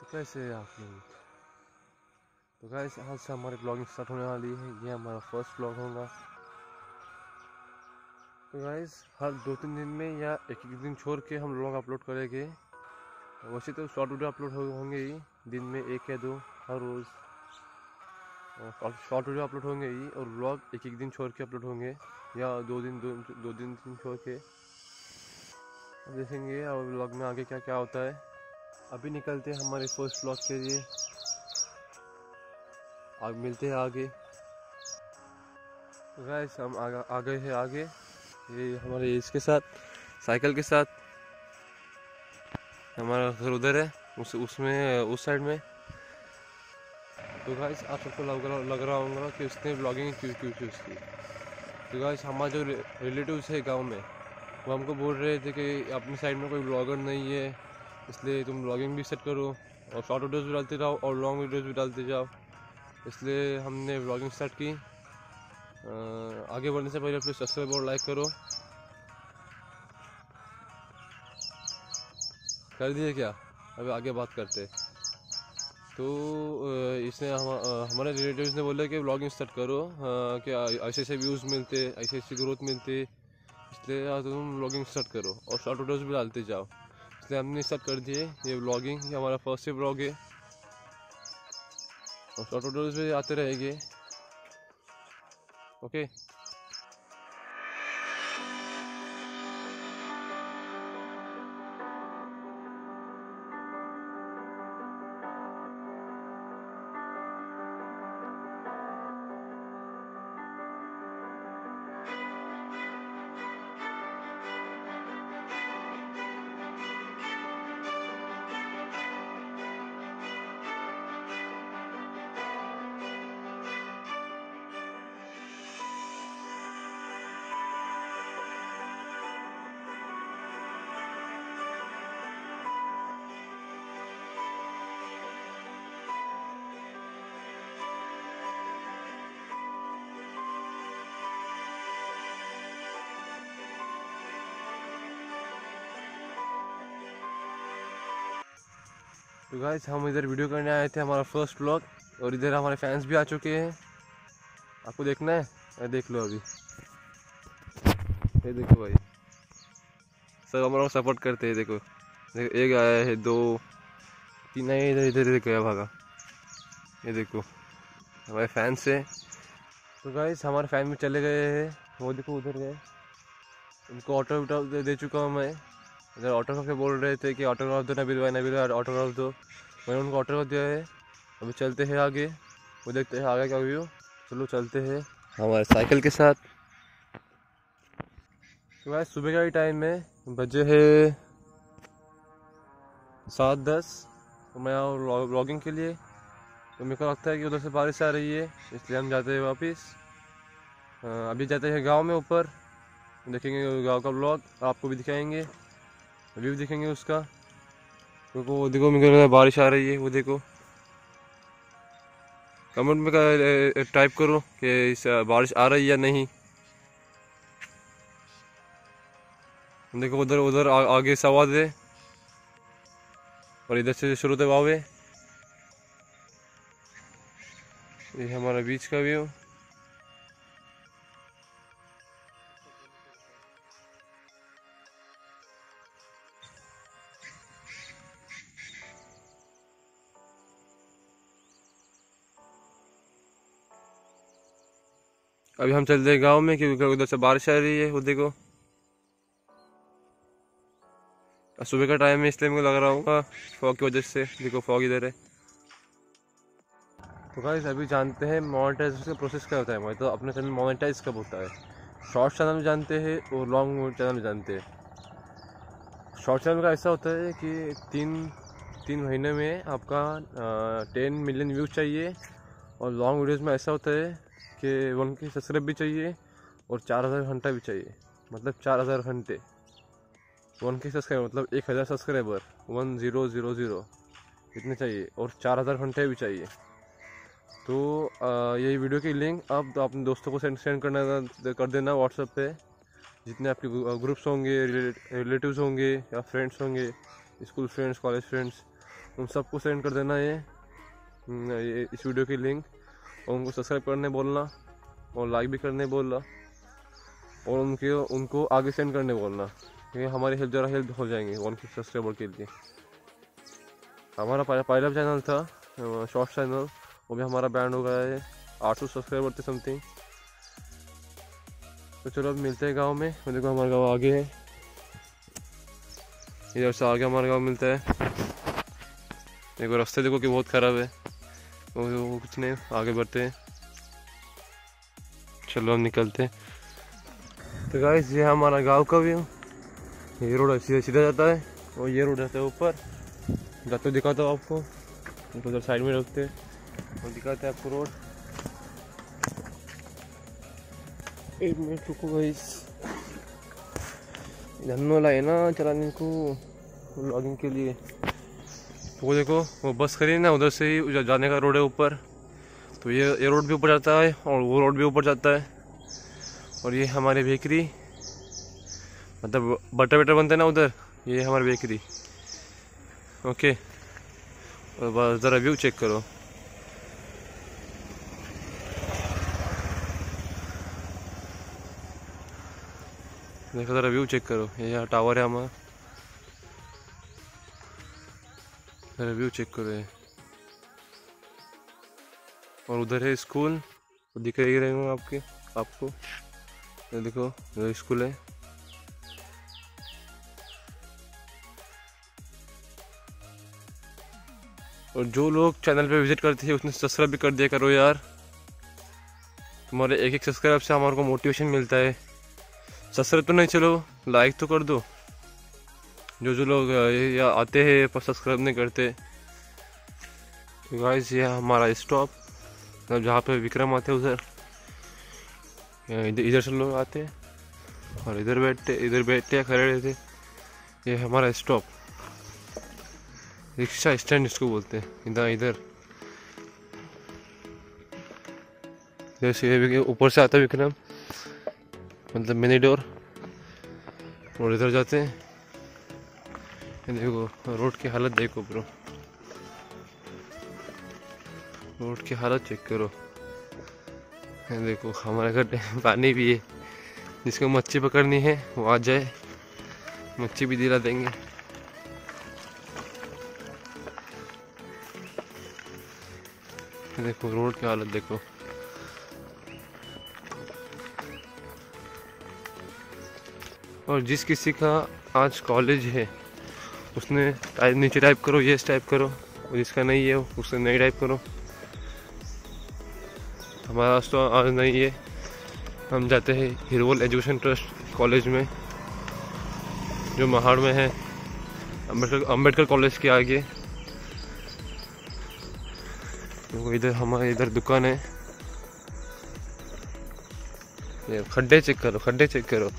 तो कैसे हैं आप लोग? तो गाइस आज से हमारी ब्लॉगिंग स्टार्ट होने वाली है। ये हमारा फ़र्स्ट ब्लॉग होगा। तो गाइस हर दो तीन दिन में या एक एक दिन छोड़ के हम ब्लॉग अपलोड करेंगे। वैसे तो शॉर्ट वीडियो अपलोड होंगे ही। दिन में एक या दो हर रोज़। शॉर्ट वीडियो अपलोड होंगे ही और ब्लॉग एक एक दिन छोड़ के अपलोड होंगे। या दो दिन दो, दो दिन छोड़ के। देखेंगे और ब्लॉग में आगे क्या क्या होता है। अभी निकलते हैं हमारे फ़र्स्ट ब्लॉग के लिए। आग मिलते हैं आगे। गैस हम आ गए हैं आगे। ये हमारे इसके साथ साइकिल के साथ। हमारा घर उधर है, उस, उसमें, उस साइड में। तो गाइस आप सबको लग रहा लग रहा होगा कि उसने ब्लॉगिंग क्यों क्यों की? उसकी तो गाइस हमारे जो रिलेटिव्स है गाँव में, वो हमको बोल रहे थे कि अपनी साइड में कोई ब्लॉगर नहीं है। इसलिए तुम ब्लॉगिंग भी सेट करो और शॉर्ट वीडियोज़ भी डालते जाओ और लॉन्ग वीडियोज़ भी डालते जाओ। इसलिए हमने ब्लॉगिंग स्टार्ट की। आगे बढ़ने से पहले प्लीज़ सब्सक्राइब और लाइक करो। कर दिए क्या? अभी आगे बात करते। तो इसने हम हमारे रिलेटिव्स ने बोला कि ब्लॉगिंग स्टार्ट करो। कि ऐसे ऐसे व्यूज़ मिलते, ऐसे ऐसी ग्रोथ मिलती। इसलिए तुम ब्लॉगिंग स्टार्ट करो और शॉर्ट वीडियोज़ भी डालते जाओ। इसलिए हमने स्टार्ट कर दिए ये ब्लॉगिंग ये हमारा फ़र्स्ट ही ब्लॉग है। और शॉर्ट वीडियोज़ भी आते रहेंगे। ओके तो गाइस हम इधर वीडियो करने आए थे हमारा फ़र्स्ट ब्लॉग और इधर हमारे फैंस भी आ चुके हैं। आपको देखना है? देख लो अभी। ये देखो भाई। सब हमारा सपोर्ट करते हैं, देखो। देखो, एक आया है, दो, तीन आए इधर इधर इधर गया भागा। ये देखो, हमारे फैंस है। तो गाइस हमारे फ़ैन में चले गए हैं। वो देखो, उधर गए। उनको ऑटो दे चुका हूँ मैं। इधर ऑटोग्राफ के बोल रहे थे कि ऑटोग्राफ दो नबील भाई नबील भाई ऑटोग्राफ दो। मैंने उनको ऑटोग्राफ दिया है। अभी चलते हैं आगे। वो देखते हैं आगे का व्यू चलो चलते हैं। हमारे साइकिल के साथ। तो सुबह का ही टाइम है। बजे है सात दस। तो मैं आऊँ ब्लॉगिंग के लिए। तो मेरे को लगता है कि उधर से बारिश आ रही है इसलिए हम जाते हैं वापस। अभी जाते हैं गाँव में ऊपर। देखेंगे गाँव का ब्लॉग आपको भी दिखाएँगे। व्यू देखेंगे उसका। क्योंकि वो देखो, मेरे को बारिश आ रही है, वो देखो। कमेंट में टाइप करो कि इस बारिश आ रही है या नहीं। देखो, उधर उधर आगे सवाद है और इधर से शुरू थे वावे ये हमारा बीच का व्यू। अभी हम चलते हैं गाँव में, क्योंकि उधर से बारिश आ रही है, वो देखो। सुबह का टाइम है, इसलिए मुझे लग रहा होगा फॉग की वजह से, देखो फॉग इधर है। तो गाइस अभी जानते हैं मोनेटाइज का प्रोसेस क्या होता है। तो अपने चैनल मोनेटाइज कब होता है? शॉर्ट चैनल में जानते हैं और लॉन्ग चैनल में जानते हैं। शॉर्ट चैनल का ऐसा होता है कि तीन तीन महीने में आपका टेन मिलियन व्यूज़ चाहिए। और लॉन्ग वीडियोज़ में ऐसा होता है कि वन के सब्सक्राइब भी चाहिए और चार हज़ार घंटा भी चाहिए। मतलब चार हज़ार घंटे। वन के सब्सक्राइबर मतलब एक हज़ार subscriber, one zero zero zero, इतने चाहिए और चार हज़ार घंटे भी चाहिए। तो यही वीडियो की लिंक आप तो अपने दोस्तों को सेंड सेंड करना कर देना व्हाट्सएप पे। जितने आपके ग्रुप्स होंगे रिलेटिव्स होंगे या फ्रेंड्स होंगे, स्कूल फ्रेंड्स, कॉलेज फ्रेंड्स, उन सबको सेंड कर देना ये। ये, इस वीडियो की लिंक। और उनको सब्सक्राइब करने बोलना और लाइक भी करने बोलना और उनके, उनको आगे सेंड करने बोलना। क्योंकि हमारी हेल्प ज़रा हेल्प हो जाएँगे वन सब्सक्राइबर के लिए। हमारा पहला चैनल था शॉर्ट चैनल वो भी हमारा बैंड हो गया है आठ सौ सब्सक्राइबर थे समथिंग तो चलो अब मिलते हैं गाँव में। देखो हमारा गाँव आगे है। इधर से आगे हमारा गाँव मिलता है। देखो रास्ते देखो कि बहुत ख़राब है। वो, कुछ नहीं आगे बढ़ते हैं। चलो हम निकलते तो गाइस ये हमारा गाँव का व्यू ये रोड सीधा सीधा जाता है और ये रोड जाता है ऊपर। जाते दिखाता हूँ आपको। उधर साइड में रखते हैं और दिखाते हैं आपको रोड एक मिनट रुको गाइस धनो है ना चलाने को लॉगिंग के लिए। वो देखो, वो बस खड़ी है ना, उधर से ही जाने का रोड है ऊपर। तो ये ये रोड भी ऊपर जाता है और वो रोड भी ऊपर जाता है। और ये हमारी बेकरी मतलब बटर बटर बनते हैं ना उधर, ये हमारी बेकरी। ओके, और बस ज़रा व्यू चेक करो। देखो, ज़रा व्यू चेक करो। ये यहाँ टावर है हमारा। ज़रा व्यू चेक करो ये और उधर है स्कूल दिख रही रहे हूँ आपके, आपको। ये देखो, ये स्कूल है। और जो लोग चैनल पे विज़िट करते हैं, उसने सब्सक्राइब भी कर दिया करो यार। तुम्हारे एक एक सब्सक्राइब से हमारे को मोटिवेशन मिलता है। सब्सक्राइब तो नहीं, चलो लाइक तो कर दो। जो जो लोग या आते हैं, पर सब्सक्राइब नहीं करते। गाइस ये हमारा स्टॉप मतलब जहाँ पे विक्रम आते उधर। इधर इधर से लोग आते और इधर बैठते इधर बैठते या खड़े रहते। ये हमारा स्टॉप रिक्शा स्टैंड इसको बोलते हैं, इधर इधर। जैसे ये ऊपर से आता है विक्रम। मतलब मिनी डोर और इधर जाते हैं। देखो रोड की हालत देखो ब्रो। रोड की हालत चेक करो। देखो, हमारे घर पानी भी है। जिसको मच्छी पकड़नी है, वो आ जाए। मच्छी भी दिला देंगे। देखो, रोड की हालत देखो। और जिस किसी का आज कॉलेज है उसने नीचे टाइप करो ये टाइप करो। और जिसका नहीं है, उसने नहीं टाइप करो। हमारा तो आज नहीं है। हम जाते हैं हिरवल एजुकेशन ट्रस्ट कॉलेज में, जो महाड़ में है। अंबेडकर अंबेडकर कॉलेज के आगे। तो इधर हमारे इधर दुकान है। खड्डे चेक करो, खड्डे चेक करो।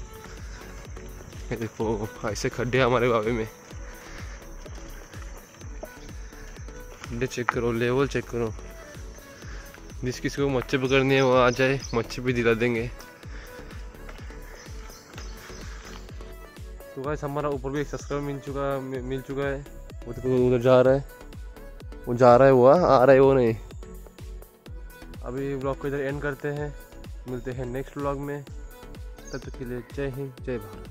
देखो, ऐसे खड्डे हमारे बाबे में। खड्डे चेक करो, लेवल चेक करो। जिस किसी को मच्छी पकड़नी है, वो आ जाए, मच्छी भी दिला देंगे। तो गाइस हमारा ऊपर भी एक सब्सक्राइबर मिल चुका मिल चुका है। वो तो उधर जा रहा है। वो जा रहा है, वो आ रहा है, वो नहीं। अभी ब्लॉग को इधर एंड करते हैं। मिलते हैं नेक्स्ट ब्लॉग में। तब तक के लिए जय हिंद, जय भारत।